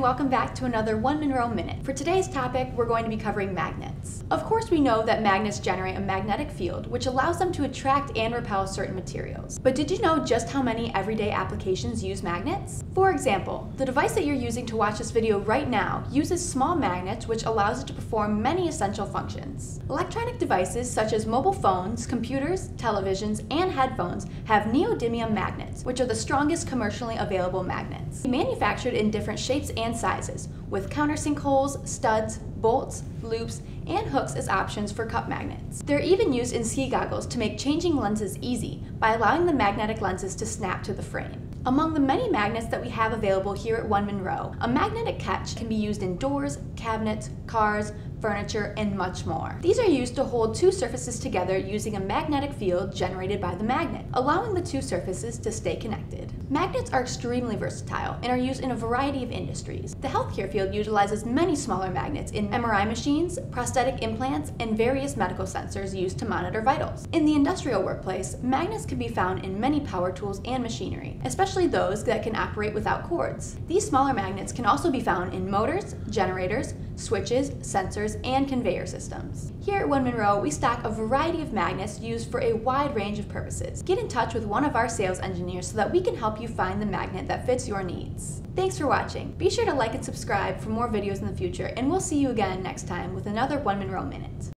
welcome back to another One Monroe Minute. For today's topic, we're going to be covering magnets. Of course, we know that magnets generate a magnetic field, which allows them to attract and repel certain materials. But did you know just how many everyday applications use magnets? For example, the device that you're using to watch this video right now uses small magnets, which allows it to perform many essential functions. Electronic devices such as mobile phones, computers, televisions, and headphones have neodymium magnets, which are the strongest commercially available magnets. Manufactured in different shapes and sizes, with countersink holes, studs, bolts, loops, and hooks as options for cup magnets. They're even used in ski goggles to make changing lenses easy by allowing the magnetic lenses to snap to the frame. Among the many magnets that we have available here at One Monroe, a magnetic catch can be used in doors, cabinets, cars, furniture, and much more. These are used to hold two surfaces together using a magnetic field generated by the magnet, allowing the two surfaces to stay connected. Magnets are extremely versatile and are used in a variety of industries. The healthcare field utilizes many smaller magnets in MRI machines, prosthetic implants, and various medical sensors used to monitor vitals. In the industrial workplace, magnets can be found in many power tools and machinery, especially those that can operate without cords. These smaller magnets can also be found in motors, generators, switches, sensors, and conveyor systems. Here at One Monroe, we stock a variety of magnets used for a wide range of purposes. Get in touch with one of our sales engineers so that we can help you find the magnet that fits your needs. Thanks for watching. Be sure to like and subscribe for more videos in the future, and we'll see you again next time with another One Monroe Minute.